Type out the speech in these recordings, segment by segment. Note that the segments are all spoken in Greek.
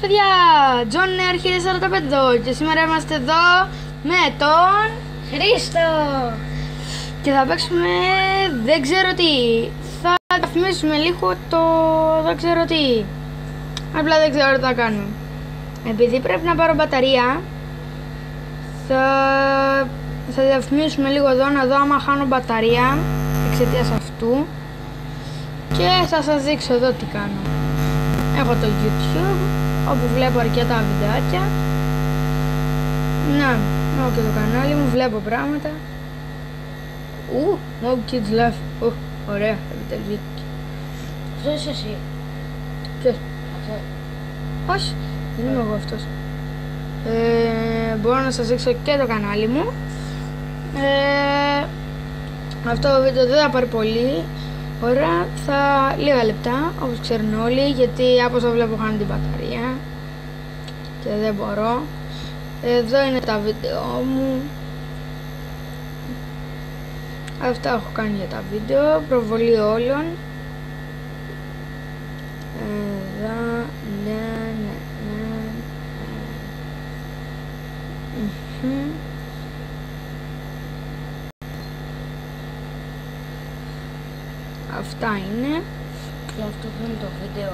παιδιά, John Έρχεται 45 εδώ και σήμερα είμαστε εδώ με τον Χρήστο! και θα παίξουμε δεν ξέρω τι. Θα διαφημίσουμε λίγο το δεν ξέρω τι. Απλά δεν ξέρω τι θα κάνουμε. Επειδή πρέπει να πάρω μπαταρία, θα, θα διαφημίσουμε λίγο εδώ να δω άμα χάνω μπαταρία εξαιτίας αυτού και θα σας δείξω εδώ τι κάνω. Έχω το YouTube όπου βλέπω αρκετά βιντεάκια. Να, έχω και το κανάλι μου, βλέπω πράγματα. Ου, Mob Kids Life. Ου, ωραία, επιτελεί. Αυτός είσαι εσύ. Ποιος; Αυτός. Όχι, δεν είμαι εγώ αυτός. Ε, μπορώ να σας δείξω και το κανάλι μου. Ε, αυτό το βίντεο δεν θα πάρει πολύ ώρα, θα λίγα λεπτά, όπως ξέρουν όλοι, γιατί από όσο βλέπω χάνω την μπαταρία και δεν μπορώ. Εδώ είναι τα βίντεο μου. Αυτά έχω κάνει για τα βίντεο, προβολή όλων. Εδώ, ναι, ναι, ναι. Μμμ. Αυτά είναι. Και αυτό είναι το βίντεο.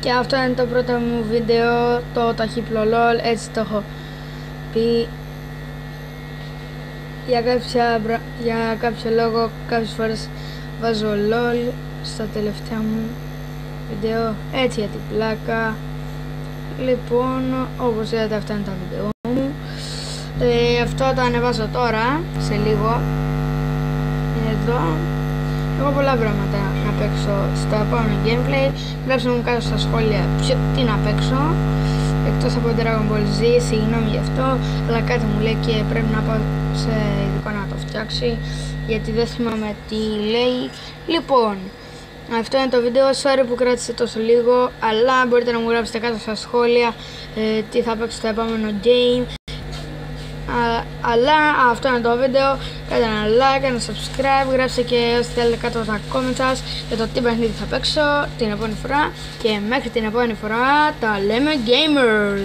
Και αυτό είναι το πρώτο μου βίντεο, το ταχύπλο LOL, έτσι το έχω πει. Για, κάποια, μπρα- για κάποιο λόγο κάποιες φορές βάζω LOL στα τελευταία μου βίντεο, έτσι για την πλάκα. Λοιπόν, όπως είδατε αυτά είναι τα βίντεο μου. Ε, αυτό το ανεβάζω τώρα, σε λίγο. Εδώ. Έχω πολλά πράγματα να παίξω στο επόμενο gameplay. Γράψτε μου κάτω στα σχόλια ποιο, τι να παίξω. Εκτός από Dragon Ball Z, συγγνώμη γι' αυτό, αλλά κάτι μου λέει και πρέπει να πάω σε ειδικό να το φτιάξει, γιατί δεν θυμάμαι τι λέει. Λοιπόν, αυτό είναι το βίντεο, sorry που κράτησε τόσο λίγο, αλλά μπορείτε να μου γράψετε κάτω στα σχόλια ε, τι θα παίξω στο επόμενο game. Α, αλλά αυτό είναι το βίντεο. Κάντε ένα like, ένα subscribe, γράψτε και όσοι θέλετε κάτω στα comments σας για το τι παιχνίδι θα παίξω την επόμενη φορά. Και μέχρι την επόμενη φορά τα λέμε gamers!